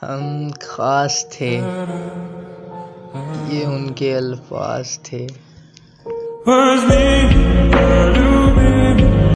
हम खास थे। ये उनके अल्फाज थे।